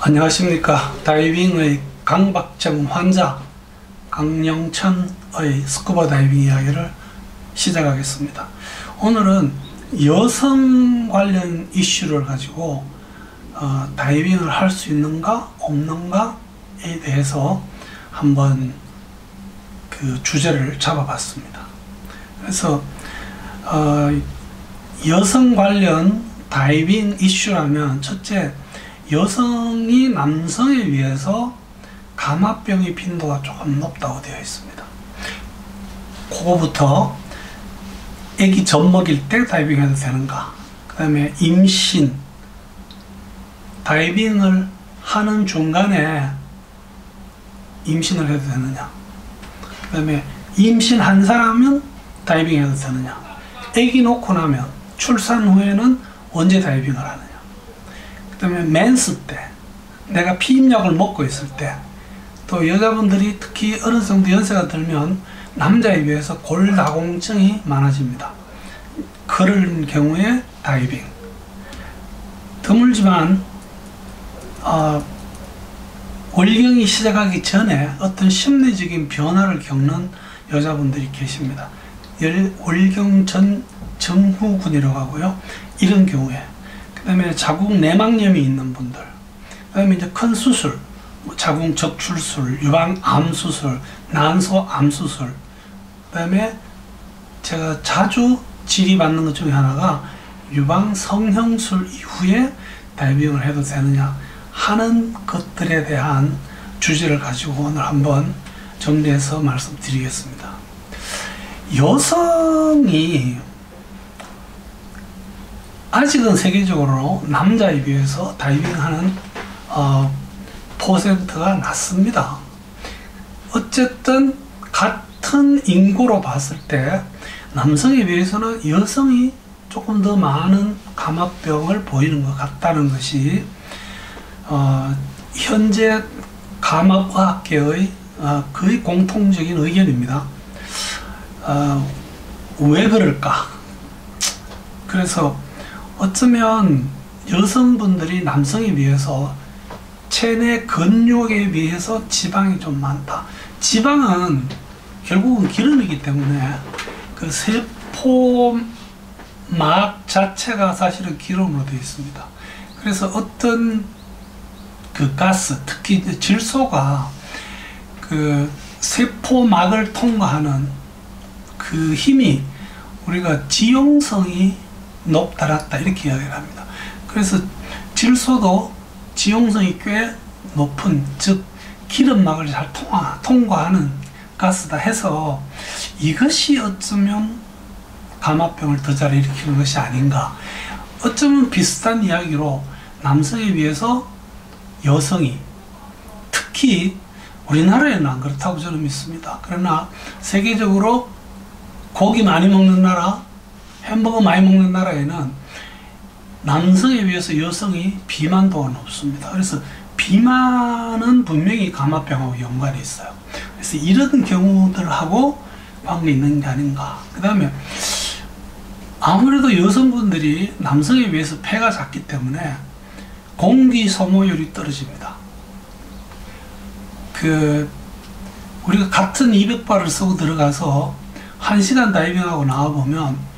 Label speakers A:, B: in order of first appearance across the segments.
A: 안녕하십니까. 다이빙의 강박증 환자 강영천의 스쿠버 다이빙 이야기를 시작하겠습니다. 오늘은 여성 관련 이슈를 가지고 어, 다이빙을 할 수 있는가 없는가에 대해서 한번 그 주제를 잡아봤습니다. 그래서 어, 여성 관련 다이빙 이슈라면 첫째 여성이 남성에 비해서 감압병의 빈도가 조금 높다고 되어 있습니다. 그거부터 애기 젖 먹일 때 다이빙해도 되는가? 그 다음에 임신. 다이빙을 하는 중간에 임신을 해도 되느냐? 그 다음에 임신한 사람은 다이빙해도 되느냐? 애기 놓고 나면 출산 후에는 언제 다이빙을 하느냐 그 다음에 맨스 때 내가 피임약을 먹고 있을 때 또 여자분들이 특히 어느 정도 연세가 들면 남자에 비해서 골다공증이 많아집니다. 그런 경우에 다이빙 드물지만 어, 월경이 시작하기 전에 어떤 심리적인 변화를 겪는 여자분들이 계십니다. 월경 전 정후군이라고 하고요. 이런 경우에 그 다음에 자궁 내막염이 있는 분들 그 다음에 이제 큰 수술 뭐 자궁 적출술, 유방 암 수술, 난소 암 수술 그 다음에 제가 자주 질의받는 것 중에 하나가 유방 성형술 이후에 다이빙을 해도 되느냐 하는 것들에 대한 주제를 가지고 오늘 한번 정리해서 말씀드리겠습니다. 여성이 아직은 세계적으로 남자에 비해서 다이빙하는 어, 퍼센트가 낮습니다. 어쨌든 같은 인구로 봤을 때 남성에 비해서는 여성이 조금 더 많은 감압병을 보이는 것 같다는 것이 어, 현재 감압의학계의 어, 거의 공통적인 의견입니다. 어, 왜 그럴까? 그래서 어쩌면 여성분들이 남성에 비해서 체내 근육에 비해서 지방이 좀 많다. 지방은 결국은 기름이기 때문에 그 세포막 자체가 사실은 기름으로 되어 있습니다. 그래서 어떤 그 가스, 특히 질소가 그 세포막을 통과하는 그 힘이 우리가 지용성이 높다 낮다 이렇게 이야기를 합니다. 그래서 질소도 지용성이 꽤 높은 즉 기름막을 잘 통화, 통과하는 가스다 해서 이것이 어쩌면 감압병을 더 잘 일으키는 것이 아닌가 어쩌면 비슷한 이야기로 남성에 비해서 여성이 특히 우리나라에는 안 그렇다고 저는 믿습니다. 그러나 세계적으로 고기 많이 먹는 나라 햄버거 많이 먹는 나라에는 남성에 비해서 여성이 비만 도가 높습니다. 그래서 비만은 분명히 감압병하고 연관이 있어요. 그래서 이런 경우들하고 관계 있는 게 아닌가. 그 다음에 아무래도 여성분들이 남성에 비해서 폐가 작기 때문에 공기 소모율이 떨어집니다. 그 우리가 같은 200발을 쓰고 들어가서 1시간 다이빙하고 나와보면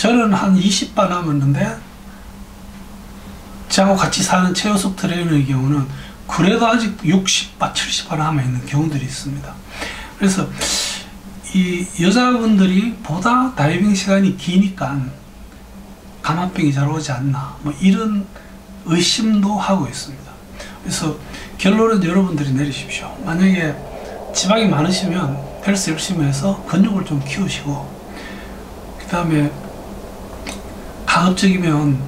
A: 저는 한 20바 남았는데 저하고 같이 사는 최효숙 트레이너의 경우는 그래도 아직 60바, 70바 남아있는 경우들이 있습니다. 그래서 이 여자분들이 보다 다이빙 시간이 기니까 감압병이 잘 오지 않나 뭐 이런 의심도 하고 있습니다. 그래서 결론은 여러분들이 내리십시오. 만약에 지방이 많으시면 헬스 열심히 해서 근육을 좀 키우시고 그 다음에 가급적이면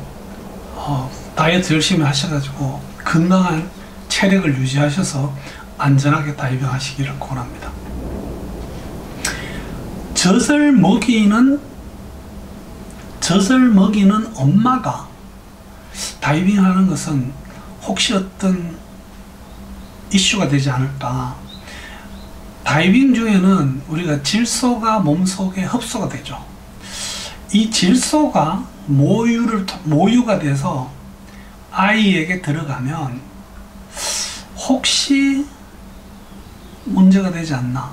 A: 어, 다이어트 열심히 하셔가지고 건강한 체력을 유지하셔서 안전하게 다이빙 하시기를 권합니다. 젖을 먹이는 젖을 먹이는 엄마가 다이빙 하는 것은 혹시 어떤 이슈가 되지 않을까 다이빙 중에는 우리가 질소가 몸속에 흡수가 되죠 이 질소가 모유를 모유가 돼서 아이에게 들어가면 혹시 문제가 되지 않나.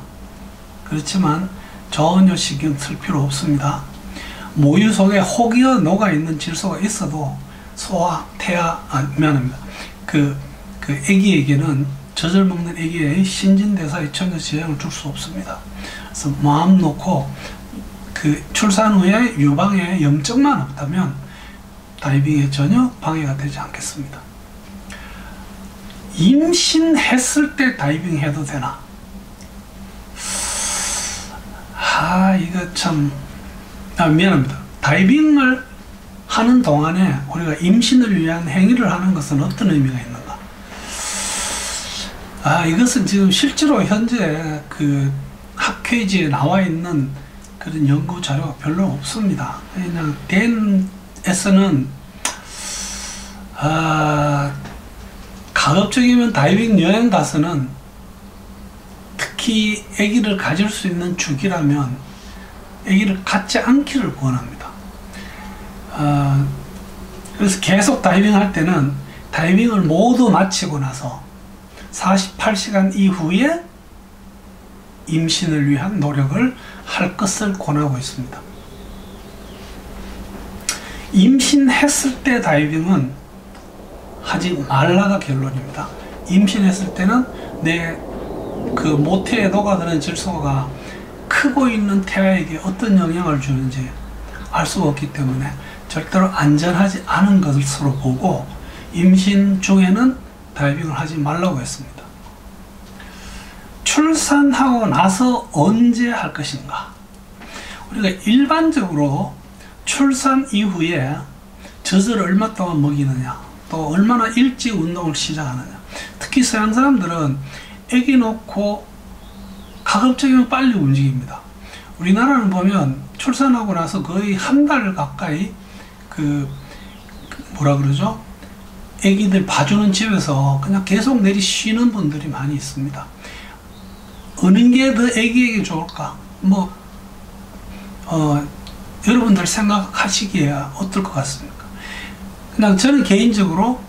A: 그렇지만 전혀 신경 쓸 필요 없습니다. 모유 속에 혹여 녹아 있는 질소가 있어도 소아, 태아, 아, 미안합니다. 그, 그 애기에게는 젖을 먹는 애기의 신진대사에 전혀 지장을 줄 수 없습니다. 그래서 마음 놓고 그 출산 후에 유방에 염증만 없다면 다이빙에 전혀 방해가 되지 않겠습니다. 임신했을 때 다이빙 해도 되나? 아, 이거 참, 아, 미안합니다. 다이빙을 하는 동안에 우리가 임신을 위한 행위를 하는 것은 어떤 의미가 있는가? 아, 이것은 지금 실제로 현재 그 학회지에 나와 있는 그런 연구 자료가 별로 없습니다. 그냥 댄에서는 아, 가급적이면 다이빙 여행 가서는 특히 아기를 가질 수 있는 주기라면 아기를 갖지 않기를 권합니다. 아, 그래서 계속 다이빙 할 때는 다이빙을 모두 마치고 나서 48시간 이후에 임신을 위한 노력을 할 것을 권하고 있습니다. 임신했을 때 다이빙은 하지 말라가 결론입니다. 임신했을 때는 내 그 모태에 녹아드는 질소가 크고 있는 태아에게 어떤 영향을 주는지 알 수가 없기 때문에 절대로 안전하지 않은 것으로 보고 임신 중에는 다이빙을 하지 말라고 했습니다. 출산하고 나서 언제 할 것인가? 우리가 일반적으로 출산 이후에 젖을 얼마 동안 먹이느냐, 또 얼마나 일찍 운동을 시작하느냐. 특히 서양 사람들은 아기 놓고 가급적이면 빨리 움직입니다. 우리나라는 보면 출산하고 나서 거의 한 달 가까이 그 뭐라 그러죠? 아기들 봐주는 집에서 그냥 계속 내리 쉬는 분들이 많이 있습니다. 어느 게 더 애기에게 좋을까? 뭐, 어, 여러분들 생각하시기에 어떨 것 같습니까? 그냥 저는 개인적으로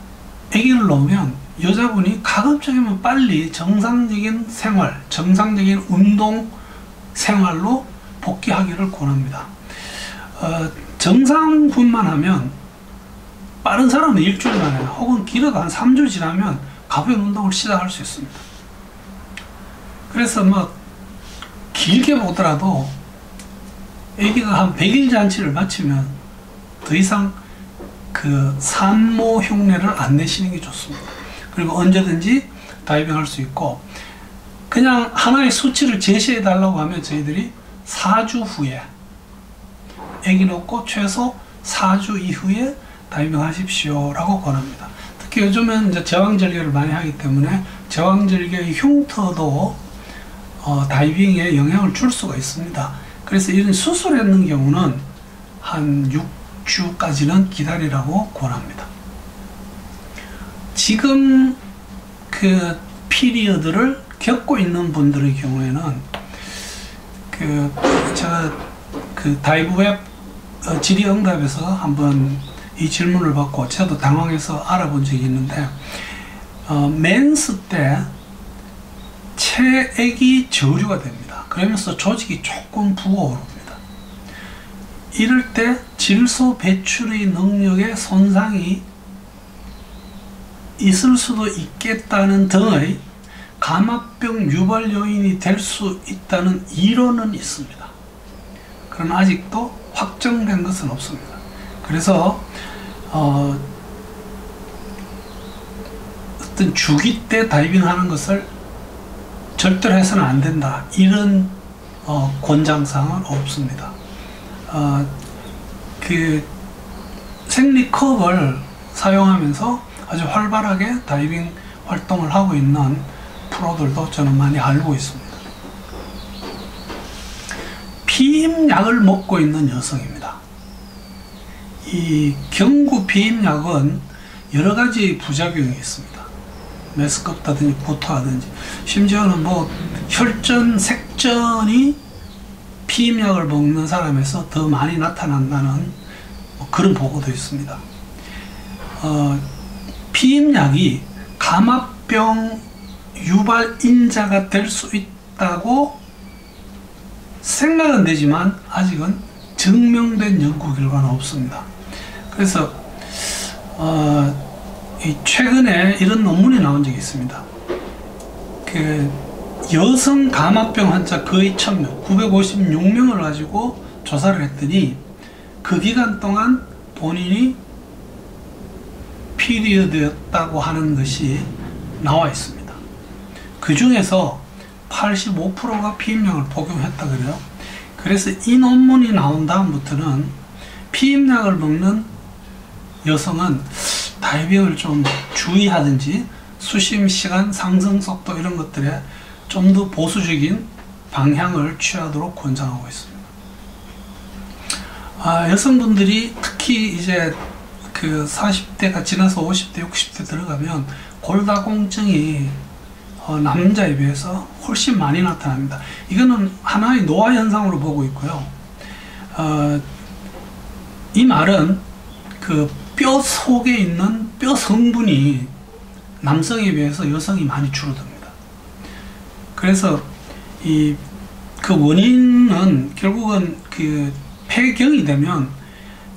A: 아기를 놓으면 여자분이 가급적이면 빨리 정상적인 생활, 정상적인 운동 생활로 복귀하기를 권합니다. 어, 정상분만 하면 빠른 사람은 일주일 만에 혹은 길어도 한 3주 지나면 가벼운 운동을 시작할 수 있습니다. 그래서 뭐 길게 보더라도 아기가 한 100일 잔치를 마치면 더 이상 그 산모 흉내를 안 내시는 게 좋습니다. 그리고 언제든지 다이빙 할 수 있고 그냥 하나의 수치를 제시해 달라고 하면 저희들이 4주 후에 아기 놓고 최소 4주 이후에 다이빙 하십시오 라고 권합니다. 특히 요즘은 이제 제왕절개를 많이 하기 때문에 제왕절개의 흉터도 어, 다이빙에 영향을 줄 수가 있습니다. 그래서 이런 수술했는 경우는 한 6주까지는 기다리라고 권합니다. 지금 그 피리어드를 겪고 있는 분들의 경우에는 그 제가 그 다이브웹 어, 질의응답에서 한번 이 질문을 받고 저도 당황해서 알아본 적이 있는데 어, 맨스 때 체액이 저류가 됩니다. 그러면서 조직이 조금 부어오릅니다. 이럴 때 질소 배출의 능력에 손상이 있을 수도 있겠다는 등의 감압병 유발 요인이 될 수 있다는 이론은 있습니다. 그러나 아직도 확정된 것은 없습니다. 그래서 어, 어떤 주기 때 다이빙 하는 것을 절대로 해서는 안 된다. 이런 어, 권장사항은 없습니다. 어, 그 생리컵을 사용하면서 아주 활발하게 다이빙 활동을 하고 있는 프로들도 저는 많이 알고 있습니다. 피임약을 먹고 있는 여성입니다. 이 경구 피임약은 여러 가지 부작용이 있습니다. 메스껍다든지 구토하든지 심지어는 뭐 혈전, 색전이 피임약을 먹는 사람에서 더 많이 나타난다는 뭐 그런 보고도 있습니다. 어, 피임약이 감압병 유발 인자가 될 수 있다고 생각은 되지만 아직은 증명된 연구 결과는 없습니다. 그래서 어, 최근에 이런 논문이 나온 적이 있습니다. 그 여성 감압병 환자 거의 1000명, 956명을 가지고 조사를 했더니 그 기간 동안 본인이 피리어드였다고 하는 것이 나와 있습니다. 그 중에서 85%가 피임약을 복용했다 그래요. 그래서 이 논문이 나온 다음부터는 피임약을 먹는 여성은 다이빙을 좀 주의하든지 수심 시간 상승 속도 이런 것들에 좀 더 보수적인 방향을 취하도록 권장하고 있습니다. 아, 여성분들이 특히 이제 그 40대가 지나서 50대, 60대 들어가면 골다공증이 어, 남자에 비해서 훨씬 많이 나타납니다. 이거는 하나의 노화 현상으로 보고 있고요. 어, 이 말은 그 뼈 속에 있는 뼈 성분이 남성에 비해서 여성이 많이 줄어듭니다. 그래서 이 그 원인은 결국은 그 폐경이 되면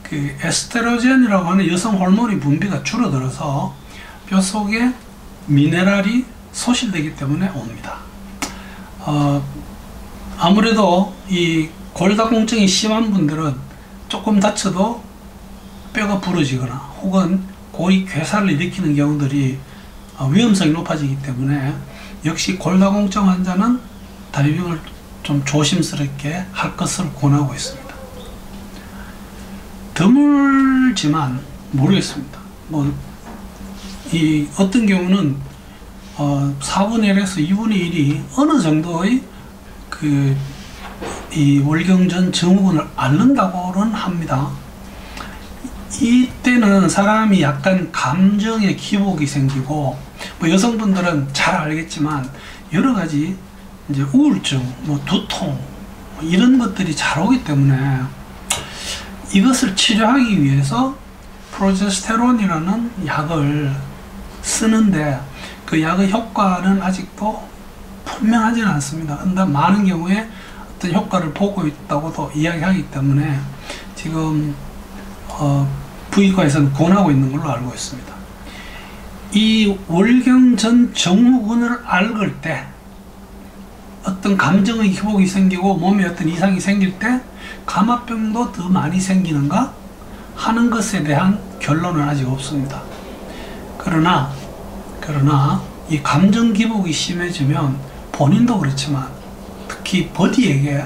A: 그 에스테로겐이라고 하는 여성 호르몬의 분비가 줄어들어서 뼈 속에 미네랄이 소실되기 때문에 옵니다. 어, 아무래도 이 골다공증이 심한 분들은 조금 다쳐도 뼈가 부러지거나 혹은 고리 괴사를 일으키는 경우들이 어, 위험성이 높아지기 때문에 역시 골다공증 환자는 다이빙을 좀 조심스럽게 할 것을 권하고 있습니다. 드물지만 모르겠습니다. 뭐, 이 어떤 경우는 어, 4분의 1에서 2분의 1이 어느 정도의 그, 이 월경전 증후군을 앓는다고는 합니다. 이때는 사람이 약간 감정의 기복이 생기고, 뭐 여성분들은 잘 알겠지만, 여러 가지 이제 우울증, 뭐 두통, 뭐 이런 것들이 잘 오기 때문에 이것을 치료하기 위해서 프로제스테론이라는 약을 쓰는데 그 약의 효과는 아직도 분명하지는 않습니다. 근데 많은 경우에 어떤 효과를 보고 있다고도 이야기하기 때문에 지금 어, 부의과에서는 권하고 있는 걸로 알고 있습니다. 이 월경전 증후군을 앓을 때 어떤 감정의 회복이 생기고 몸에 어떤 이상이 생길 때 감압병도 더 많이 생기는가 하는 것에 대한 결론은 아직 없습니다. 그러나 그러나 이 감정 기복이 심해지면 본인도 그렇지만 특히 buddy에게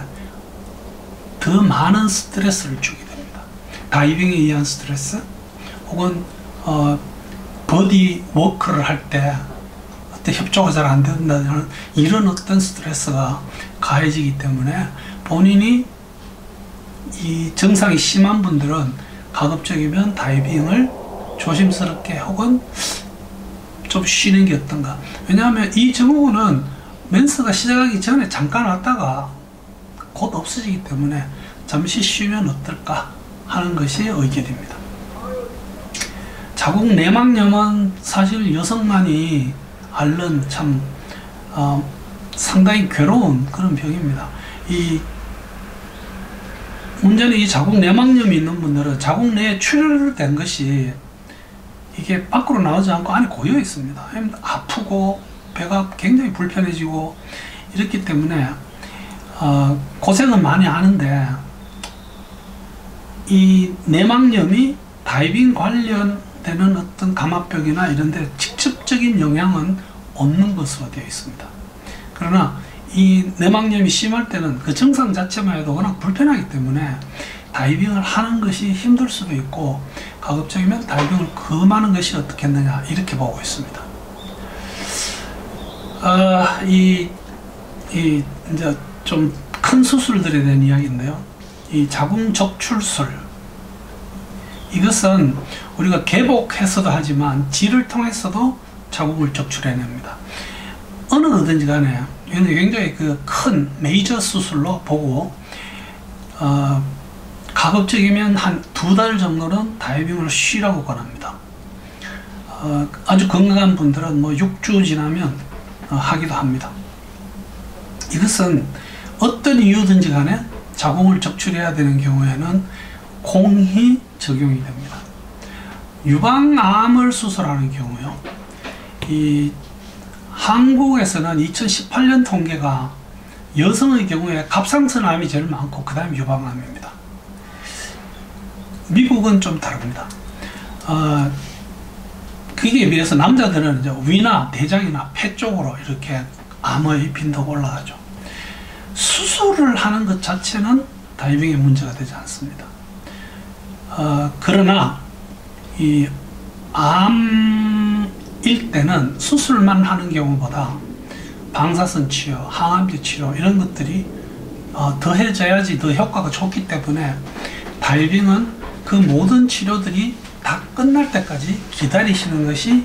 A: 더 많은 스트레스를 됩니 다. 다이빙에 의한 스트레스 혹은 어, buddy work를 할 때 어떤 협조가 잘 안 된다는 이런 어떤 스트레스가 가해지기 때문에 본인이 이 증상이 심한 분들은 가급적이면 다이빙을 조심스럽게 혹은 좀 쉬는 게 어떤가. 왜냐하면 이 증후군은 멘스가 시작하기 전에 잠깐 왔다가 곧 없어지기 때문에 잠시 쉬면 어떨까 하는 것이 의견입니다. 자궁 내막염은 사실 여성만이 앓는 참 어, 상당히 괴로운 그런 병입니다. 이 문제는 이 자궁 내막염이 있는 분들은 자궁 내에 출혈된 것이 이게 밖으로 나오지 않고 안에 고여 있습니다. 아프고 배가 굉장히 불편해지고 이렇기 때문에 어, 고생은 많이 하는데 이 내막염이 다이빙 관련되는 어떤 감압병이나 이런 데 직접적인 영향은 없는 것으로 되어 있습니다. 그러나 이 내막염이 심할 때는 그 증상 자체만 해도 워낙 불편하기 때문에 다이빙을 하는 것이 힘들 수도 있고 가급적이면 다이빙을 금하는 것이 어떻겠느냐 이렇게 보고 있습니다. 아, 이, 이 이제 좀 큰 수술들에 대한 이야기인데요. 이 자궁 적출술 이것은 우리가 개복해서도 하지만 질을 통해서도 자궁을 적출해냅니다. 어느 거든지 간에 굉장히 그 큰 메이저 수술로 보고 어, 가급적이면 한 두 달 정도는 다이빙을 쉬라고 권합니다. 어, 아주 건강한 분들은 뭐 6주 지나면 어, 하기도 합니다. 이것은 어떤 이유든지 간에 자궁을 적출해야 되는 경우에는 공히 적용이 됩니다. 유방암을 수술하는 경우요. 이 한국에서는 2018년 통계가 여성의 경우에 갑상선암이 제일 많고 그 다음에 유방암입니다. 미국은 좀 다릅니다. 어, 그게 비해서 남자들은 이제 위나 대장이나 폐 쪽으로 이렇게 암의 빈도가 올라가죠. 수술을 하는 것 자체는 다이빙에 문제가 되지 않습니다. 어, 그러나 이 암일 때는 수술만 하는 경우보다 방사선 치료, 항암제 치료 이런 것들이 어, 더해져야지 더 효과가 좋기 때문에 다이빙은 그 모든 치료들이 다 끝날 때까지 기다리시는 것이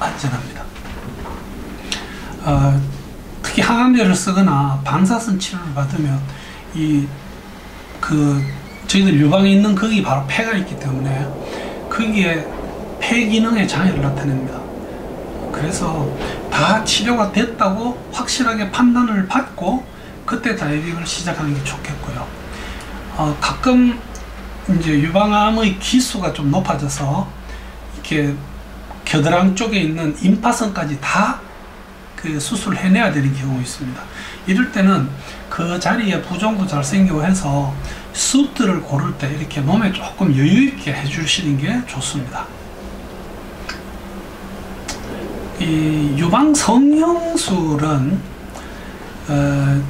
A: 안전합니다. 어, 특히 항암제를 쓰거나 방사선 치료를 받으면 이 그 저희들 유방에 있는 거기 바로 폐가 있기 때문에 거기에 폐 기능에 장애를 나타냅니다. 그래서 다 치료가 됐다고 확실하게 판단을 받고 그때 다이빙을 시작하는 게 좋겠고요. 어, 가끔 이제 유방암의 기수가 좀 높아져서 이렇게 겨드랑 쪽에 있는 임파선까지 다 그 수술을 해내야 되는 경우 있습니다. 이럴 때는 그 자리에 부종도 잘 생기고 해서 수트를 고를 때 이렇게 몸에 조금 여유 있게 해주시는 게 좋습니다. 이 유방 성형술은 어,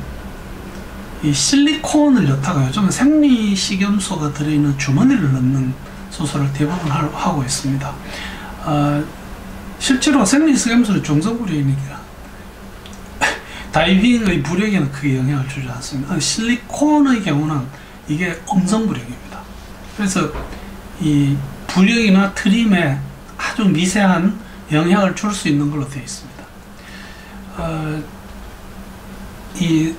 A: 이 실리콘을 넣다가 요즘은 생리 식염소가 들어있는 주머니를 넣는 수술을 대부분 하고 있습니다. 어, 실제로 생리 식염소는 중성부력이니까 다이빙의 부력에는 크게 영향을 주지 않습니다. 실리콘의 경우는 이게 음성 부력입니다. 그래서 이 부력이나 트림에 아주 미세한 영향을 줄 수 있는 걸로 되어 있습니다. 어, 이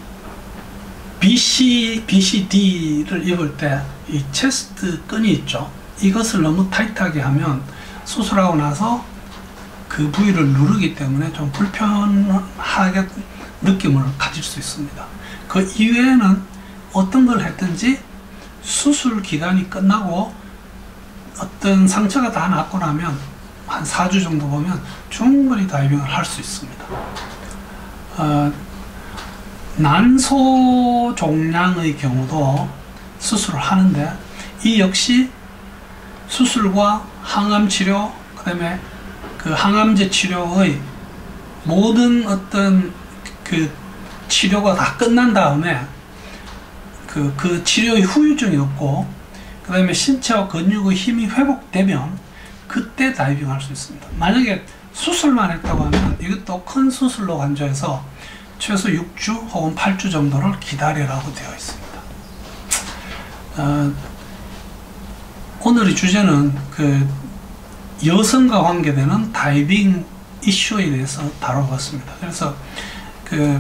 A: BC, BCD를 입을 때 이 체스트 끈이 있죠. 이것을 너무 타이트하게 하면 수술하고 나서 그 부위를 누르기 때문에 좀 불편하게 느낌을 가질 수 있습니다. 그 이외에는 어떤 걸 했든지 수술 기간이 끝나고 어떤 상처가 다 낫고 나면 한 4주 정도 보면 충분히 다이빙을 할 수 있습니다. 어, 난소 종양의 경우도 수술을 하는데 이 역시 수술과 항암 치료 그다음에 그 항암제 치료의 모든 어떤 그 치료가 다 끝난 다음에 그, 그 치료의 후유증이 없고 그 다음에 신체와 근육의 힘이 회복되면 그때 다이빙 할 수 있습니다. 만약에 수술만 했다고 하면 이것도 큰 수술로 간주해서 최소 6주 혹은 8주 정도를 기다리라고 되어 있습니다. 어, 오늘의 주제는 그 여성과 관계되는 다이빙 이슈에 대해서 다뤄봤습니다. 그래서 그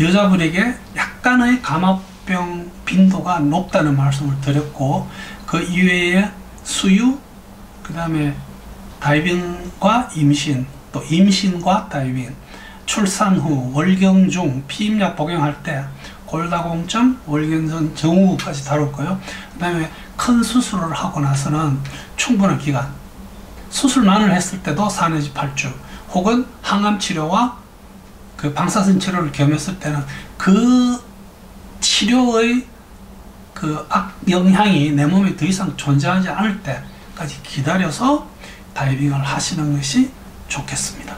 A: 여자분에게 약간의 감압병 빈도가 높다는 말씀을 드렸고 그 이외에 수유, 그 다음에 다이빙과 임신, 또 임신과 다이빙, 출산 후, 월경 중, 피임약 복용할 때 골다공증, 월경전 정후까지 다뤘고요. 그 다음에 큰 수술을 하고 나서는 충분한 기간, 수술만을 했을 때도 4 내지 8주, 혹은 항암 치료와 그 방사선 치료를 겸했을 때는 그 치료의 그 악영향이 내 몸에 더 이상 존재하지 않을 때까지 기다려서 다이빙을 하시는 것이 좋겠습니다.